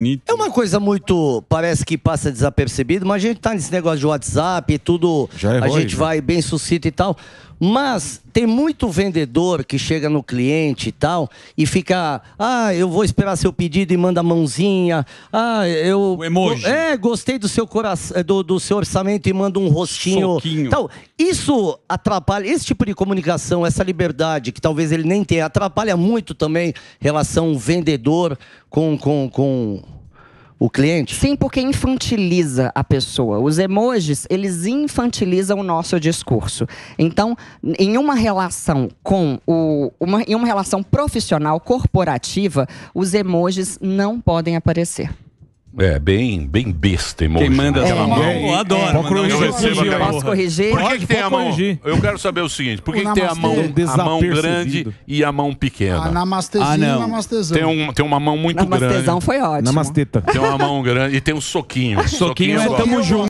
É uma coisa muito. Parece que passa desapercebido, mas a gente tá nesse negócio de WhatsApp e tudo. Já errou a gente já. vai bem sucinto e tal. Mas tem muito vendedor que chega no cliente e tal e fica. Ah, eu vou esperar seu pedido e manda a mãozinha. Ah, eu. O emoji. É, gostei do seu coração, do, do seu orçamento e manda um rostinho. Soquinho. Então, isso atrapalha, esse tipo de comunicação, essa liberdade, que talvez ele nem tenha, atrapalha muito também relação vendedor com, com, com o cliente? Sim, porque infantiliza a pessoa. Os emojis, eles infantilizam o nosso discurso. Então, em uma relação com o uma, em uma relação profissional corporativa, os emojis não podem aparecer. É, bem, bem besta emoji. Quem manda né? aquela mão, eu adoro. Pode corrigir, emoji. corrigir, Posso corrigir? Por que, Pode, que tem a mão? corrigir. Eu quero saber o seguinte: por que, que tem a mão, a mão grande e a mão pequena? Ah, namastezinho, Ah, não. namastezão. Tem, um, tem uma mão muito Namastezão grande. foi ótimo. Namasteta. Tem uma mão grande e tem um soquinho. Soquinho é eu tamo junto.